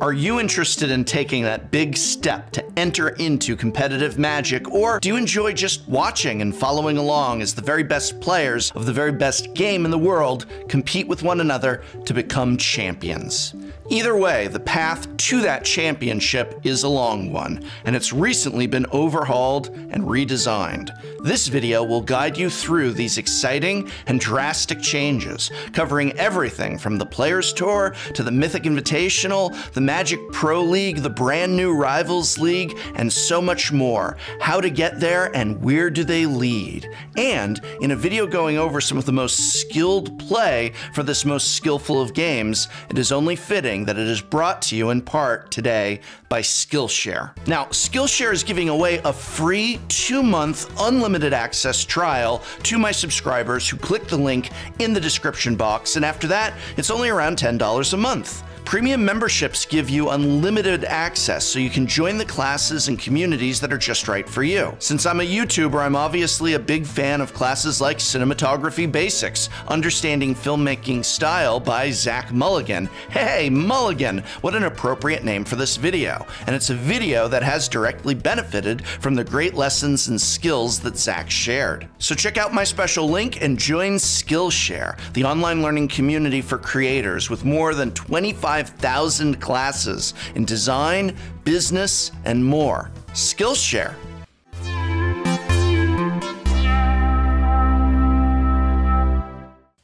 Are you interested in taking that big step to enter into competitive magic, or do you enjoy just watching and following along as the very best players of the very best game in the world compete with one another to become champions? Either way, the path to that championship is a long one, and it's recently been overhauled and redesigned. This video will guide you through these exciting and drastic changes, covering everything from the Players Tour to the Mythic Invitational, the Magic Pro League, the brand new Rivals League, and so much more. How to get there and where do they lead. And in a video going over some of the most skilled play for this most skillful of games, it is only fitting that it is brought to you in part today by Skillshare. Now, Skillshare is giving away a free two month unlimited access trial to my subscribers who click the link in the description box, and after that, it's only around $10 a month. Premium memberships give you unlimited access so you can join the classes and communities that are just right for you. Since I'm a YouTuber, I'm obviously a big fan of classes like Cinematography Basics, Understanding Filmmaking Style by Zach Mulligan. Hey, Mulligan! What an appropriate name for this video. And it's a video that has directly benefited from the great lessons and skills that Zach shared. So check out my special link and join Skillshare, the online learning community for creators with more than 25 5,000 classes in design, business, and more. Skillshare.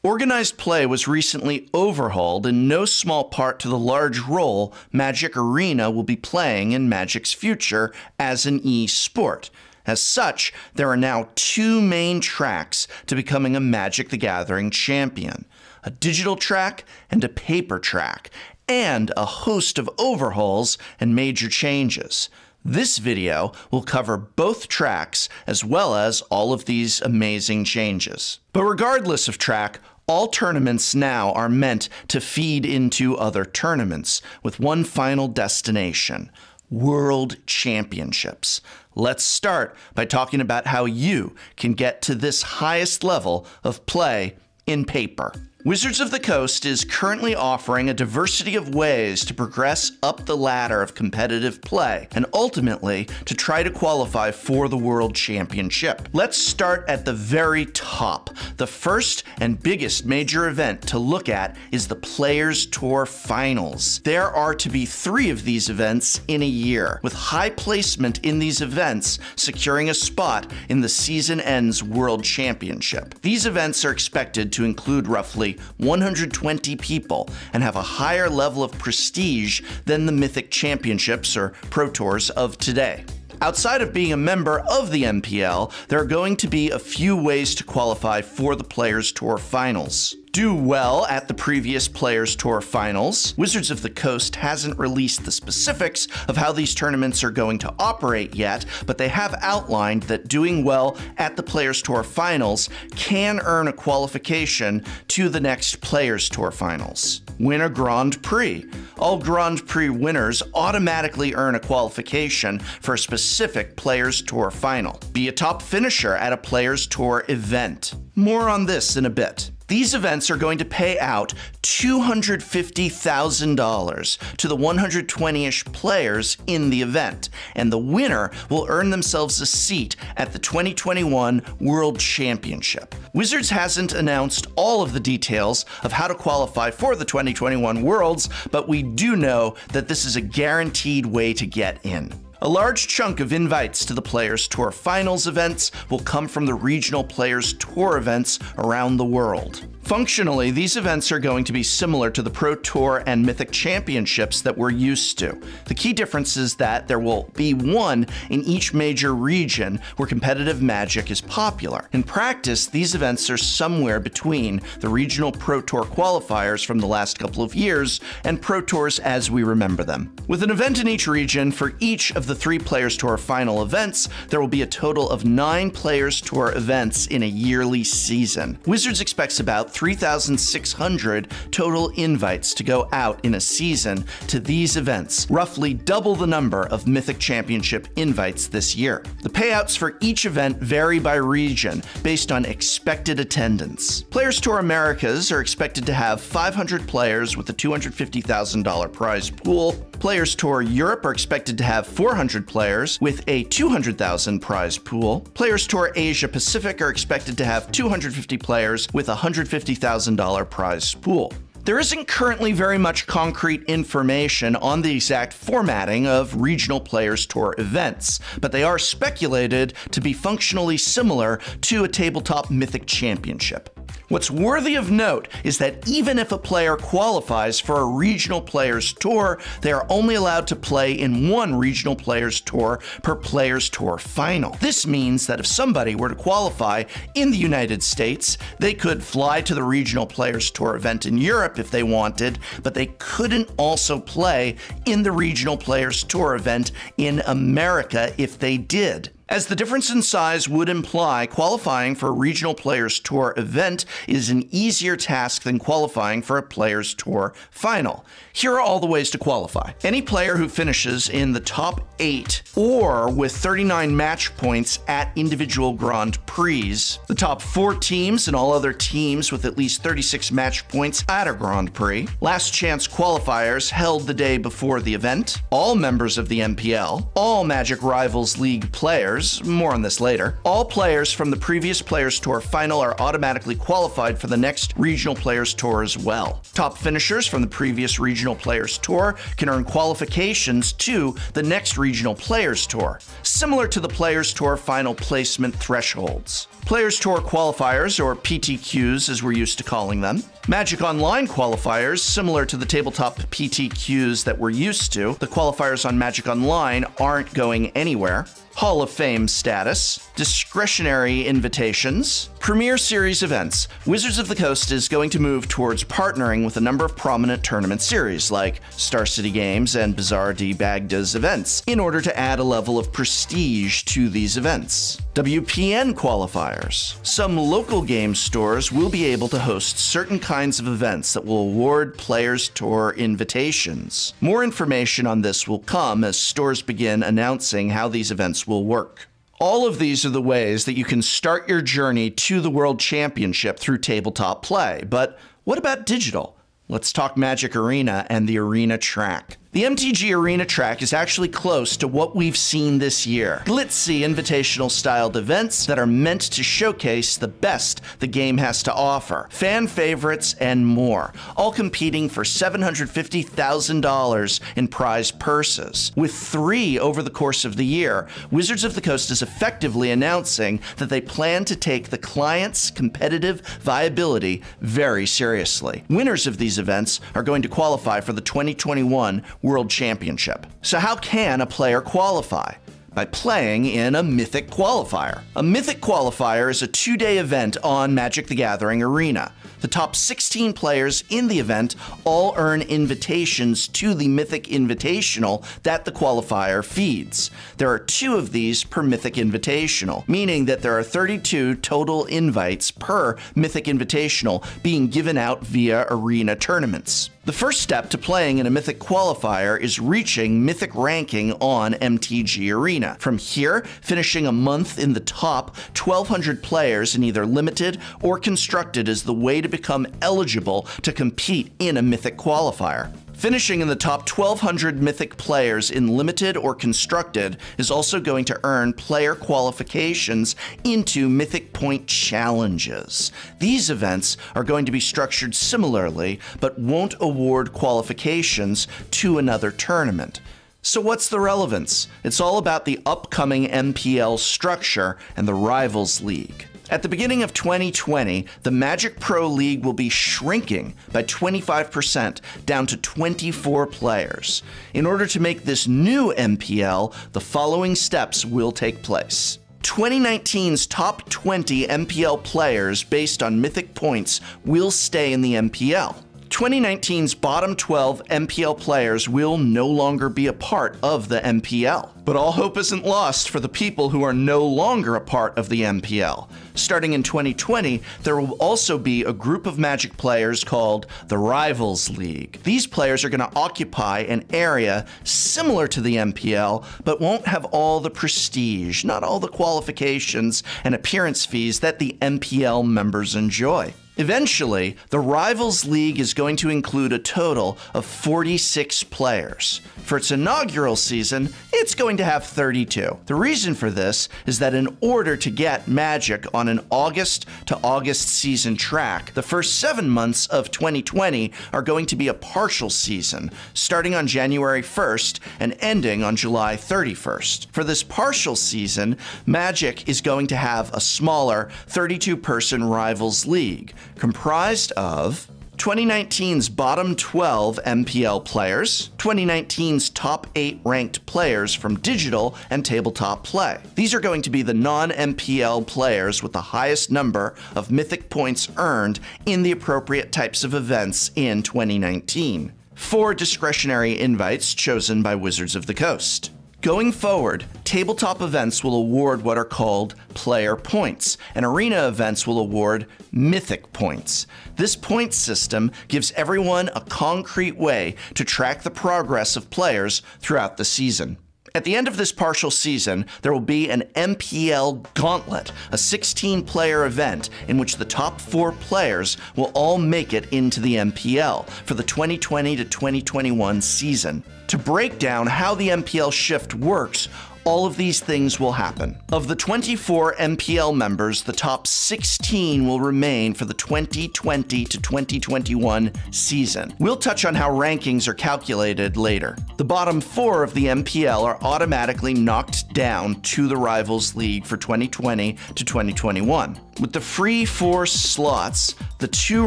Organized play was recently overhauled in no small part to the large role Magic Arena will be playing in Magic's future as an e-sport. As such, there are now two main tracks to becoming a Magic the Gathering champion a digital track and a paper track, and a host of overhauls and major changes. This video will cover both tracks as well as all of these amazing changes. But regardless of track, all tournaments now are meant to feed into other tournaments with one final destination World Championships. Let's start by talking about how you can get to this highest level of play in paper. Wizards of the Coast is currently offering a diversity of ways to progress up the ladder of competitive play and ultimately to try to qualify for the World Championship. Let's start at the very top. The first and biggest major event to look at is the Players Tour Finals. There are to be three of these events in a year, with high placement in these events securing a spot in the season ends World Championship. These events are expected to include roughly 120 people and have a higher level of prestige than the Mythic Championships or Pro Tours of today. Outside of being a member of the MPL, there are going to be a few ways to qualify for the Players Tour Finals do well at the previous Players Tour finals. Wizards of the Coast hasn't released the specifics of how these tournaments are going to operate yet, but they have outlined that doing well at the Players Tour finals can earn a qualification to the next Players Tour finals. Win a Grand Prix. All Grand Prix winners automatically earn a qualification for a specific Players Tour final. Be a top finisher at a Players Tour event. More on this in a bit. These events are going to pay out $250,000 to the 120 ish players in the event, and the winner will earn themselves a seat at the 2021 World Championship. Wizards hasn't announced all of the details of how to qualify for the 2021 Worlds, but we do know that this is a guaranteed way to get in. A large chunk of invites to the Players Tour Finals events will come from the regional Players Tour events around the world. Functionally, these events are going to be similar to the Pro Tour and Mythic Championships that we're used to. The key difference is that there will be one in each major region where competitive magic is popular. In practice, these events are somewhere between the regional Pro Tour qualifiers from the last couple of years and Pro Tours as we remember them. With an event in each region for each of the three Players Tour final events, there will be a total of nine Players Tour events in a yearly season. Wizards expects about 3,600 total invites to go out in a season to these events, roughly double the number of Mythic Championship invites this year. The payouts for each event vary by region based on expected attendance. Players Tour Americas are expected to have 500 players with a $250,000 prize pool. Players Tour Europe are expected to have 400 players with a 200,000 prize pool. Players Tour Asia Pacific are expected to have 250 players with 150 $50,000 prize pool. There isn't currently very much concrete information on the exact formatting of regional Players Tour events, but they are speculated to be functionally similar to a tabletop Mythic Championship. What's worthy of note is that even if a player qualifies for a regional players tour, they are only allowed to play in one regional players tour per players tour final. This means that if somebody were to qualify in the United States, they could fly to the regional players tour event in Europe if they wanted, but they couldn't also play in the regional players tour event in America if they did. As the difference in size would imply, qualifying for a regional Players Tour event is an easier task than qualifying for a Players Tour final. Here are all the ways to qualify. Any player who finishes in the top 8 or with 39 match points at individual Grand Prix, the top 4 teams and all other teams with at least 36 match points at a Grand Prix, last chance qualifiers held the day before the event, all members of the MPL, all Magic Rivals League players, players, more on this later. All players from the previous Players Tour final are automatically qualified for the next Regional Players Tour as well. Top finishers from the previous Regional Players Tour can earn qualifications to the next Regional Players Tour, similar to the Players Tour final placement thresholds. Players Tour qualifiers, or PTQs as we're used to calling them. Magic Online qualifiers, similar to the tabletop PTQs that we're used to. The qualifiers on Magic Online aren't going anywhere. Hall of Fame status, discretionary invitations, Premier Series events. Wizards of the Coast is going to move towards partnering with a number of prominent tournament series like Star City Games and Bazaar of Baghdad's events in order to add a level of prestige to these events. WPN qualifiers. Some local game stores will be able to host certain kinds of events that will award players tour invitations. More information on this will come as stores begin announcing how these events will work. All of these are the ways that you can start your journey to the World Championship through tabletop play. But what about digital? Let's talk Magic Arena and the Arena track. The MTG Arena track is actually close to what we've seen this year. Glitzy invitational styled events that are meant to showcase the best the game has to offer, fan favorites, and more, all competing for $750,000 in prize purses. With three over the course of the year, Wizards of the Coast is effectively announcing that they plan to take the client's competitive viability very seriously. Winners of these events are going to qualify for the 2021 World Championship. So, how can a player qualify? By playing in a Mythic Qualifier. A Mythic Qualifier is a two day event on Magic the Gathering Arena. The top 16 players in the event all earn invitations to the Mythic Invitational that the qualifier feeds. There are two of these per Mythic Invitational, meaning that there are 32 total invites per Mythic Invitational being given out via arena tournaments. The first step to playing in a Mythic qualifier is reaching Mythic ranking on MTG Arena. From here, finishing a month in the top 1,200 players in either limited or constructed is the way to become eligible to compete in a Mythic qualifier. Finishing in the top 1,200 Mythic players in Limited or Constructed is also going to earn player qualifications into Mythic Point Challenges. These events are going to be structured similarly, but won't award qualifications to another tournament. So, what's the relevance? It's all about the upcoming MPL structure and the Rivals League. At the beginning of 2020, the Magic Pro League will be shrinking by 25% down to 24 players. In order to make this new MPL, the following steps will take place. 2019's top 20 MPL players based on Mythic points will stay in the MPL. 2019's bottom 12 MPL players will no longer be a part of the MPL. But all hope isn't lost for the people who are no longer a part of the MPL. Starting in 2020, there will also be a group of Magic players called the Rivals League. These players are going to occupy an area similar to the MPL, but won't have all the prestige, not all the qualifications and appearance fees that the MPL members enjoy. Eventually, the Rivals League is going to include a total of 46 players. For its inaugural season, it's going to have 32. The reason for this is that in order to get Magic on an August to August season track, the first seven months of 2020 are going to be a partial season, starting on January 1st and ending on July 31st. For this partial season, Magic is going to have a smaller 32 person Rivals League comprised of 2019's bottom 12 MPL players, 2019's top 8 ranked players from digital and tabletop play. These are going to be the non MPL players with the highest number of mythic points earned in the appropriate types of events in 2019. Four discretionary invites chosen by Wizards of the Coast. Going forward, tabletop events will award what are called player points, and arena events will award mythic points. This point system gives everyone a concrete way to track the progress of players throughout the season. At the end of this partial season, there will be an MPL Gauntlet, a 16 player event in which the top four players will all make it into the MPL for the 2020 to 2021 season. To break down how the MPL shift works, all of these things will happen. Of the 24 MPL members, the top 16 will remain for the 2020 to 2021 season. We'll touch on how rankings are calculated later. The bottom four of the MPL are automatically knocked down to the Rivals League for 2020 to 2021. With the free four slots, the two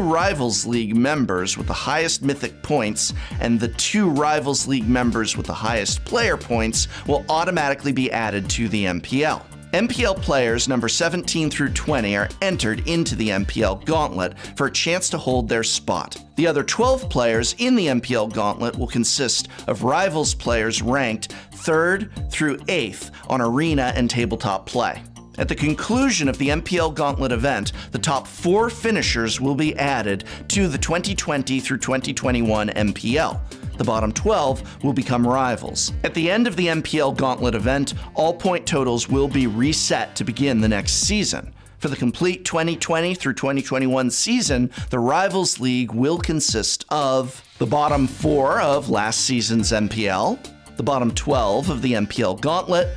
Rivals League members with the highest mythic points and the two Rivals League members with the highest player points will automatically be added to the MPL. MPL players number 17 through 20 are entered into the MPL Gauntlet for a chance to hold their spot. The other 12 players in the MPL Gauntlet will consist of Rivals players ranked 3rd through 8th on Arena and Tabletop Play. At the conclusion of the MPL Gauntlet event, the top four finishers will be added to the 2020 through 2021 MPL. The bottom 12 will become rivals. At the end of the MPL Gauntlet event, all point totals will be reset to begin the next season. For the complete 2020 through 2021 season, the Rivals League will consist of the bottom four of last season's MPL, the bottom 12 of the MPL Gauntlet,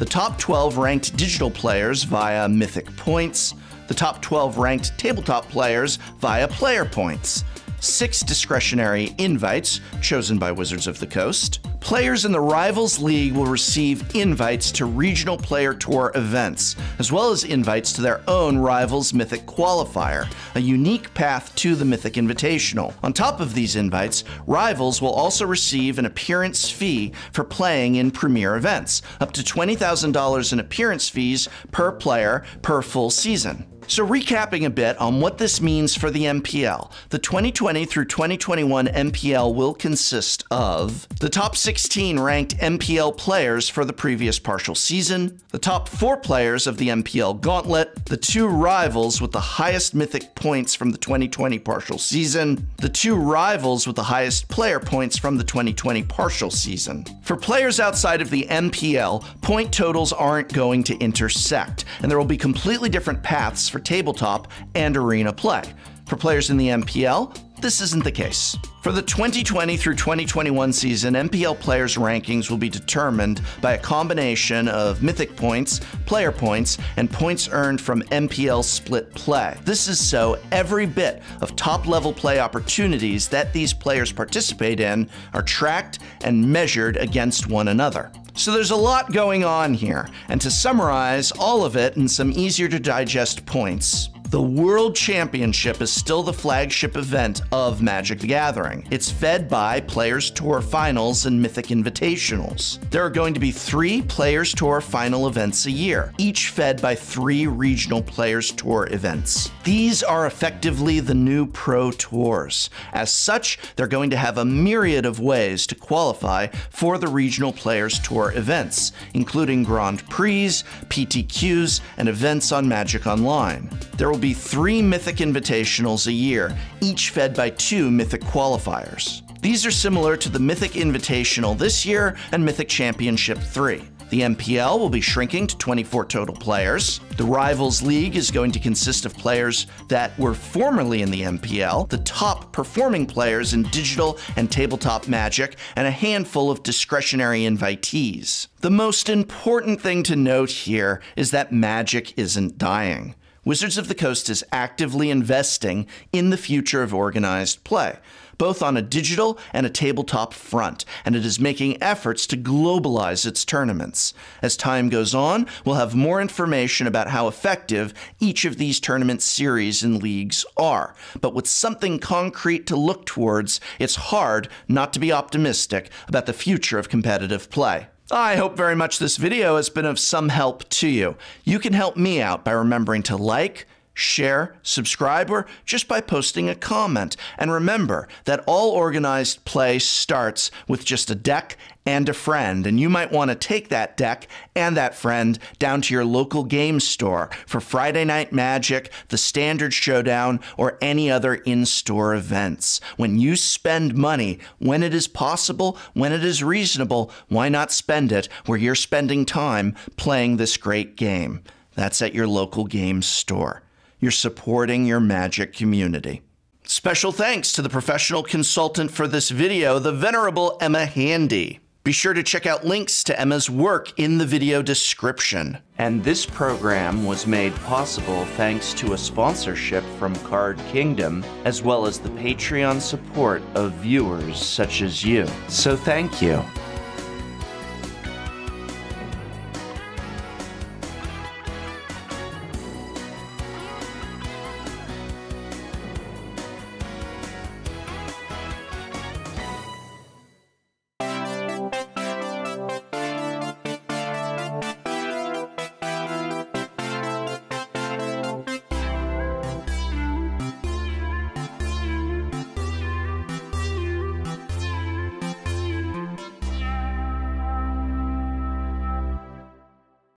the top 12 ranked digital players via Mythic Points, the top 12 ranked tabletop players via Player Points, six discretionary invites chosen by Wizards of the Coast. Players in the Rivals League will receive invites to regional player tour events, as well as invites to their own Rivals Mythic Qualifier, a unique path to the Mythic Invitational. On top of these invites, Rivals will also receive an appearance fee for playing in premier events, up to $20,000 in appearance fees per player per full season. So, recapping a bit on what this means for the MPL, the 2020 through 2021 MPL will consist of the top 16 ranked MPL players for the previous partial season, the top four players of the MPL Gauntlet, the two rivals with the highest mythic points from the 2020 partial season, the two rivals with the highest player points from the 2020 partial season. For players outside of the MPL, point totals aren't going to intersect, and there will be completely different paths for tabletop and arena play. For players in the MPL, this isn't the case. For the 2020 through 2021 season, MPL players' rankings will be determined by a combination of mythic points, player points, and points earned from MPL split play. This is so every bit of top level play opportunities that these players participate in are tracked and measured against one another. So there's a lot going on here, and to summarize all of it in some easier to digest points, The World Championship is still the flagship event of Magic the Gathering. It's fed by Players Tour Finals and Mythic Invitationals. There are going to be three Players Tour Final events a year, each fed by three regional Players Tour events. These are effectively the new Pro Tours. As such, they're going to have a myriad of ways to qualify for the regional Players Tour events, including Grand Prix, PTQs, and events on Magic Online. There will be three Mythic Invitationals a year, each fed by two Mythic qualifiers. These are similar to the Mythic Invitational this year and Mythic Championship 3. The MPL will be shrinking to 24 total players. The Rivals League is going to consist of players that were formerly in the MPL, the top performing players in digital and tabletop magic, and a handful of discretionary invitees. The most important thing to note here is that magic isn't dying. Wizards of the Coast is actively investing in the future of organized play, both on a digital and a tabletop front, and it is making efforts to globalize its tournaments. As time goes on, we'll have more information about how effective each of these tournament series and leagues are. But with something concrete to look towards, it's hard not to be optimistic about the future of competitive play. I hope very much this video has been of some help to you. You can help me out by remembering to like, share, subscribe, or just by posting a comment. And remember that all organized play starts with just a deck and a friend, and you might want to take that deck and that friend down to your local game store for Friday Night Magic, the Standard Showdown, or any other in store events. When you spend money, when it is possible, when it is reasonable, why not spend it where you're spending time playing this great game? That's at your local game store. You're supporting your magic community. Special thanks to the professional consultant for this video, the Venerable Emma Handy. Be sure to check out links to Emma's work in the video description. And this program was made possible thanks to a sponsorship from Card Kingdom, as well as the Patreon support of viewers such as you. So thank you.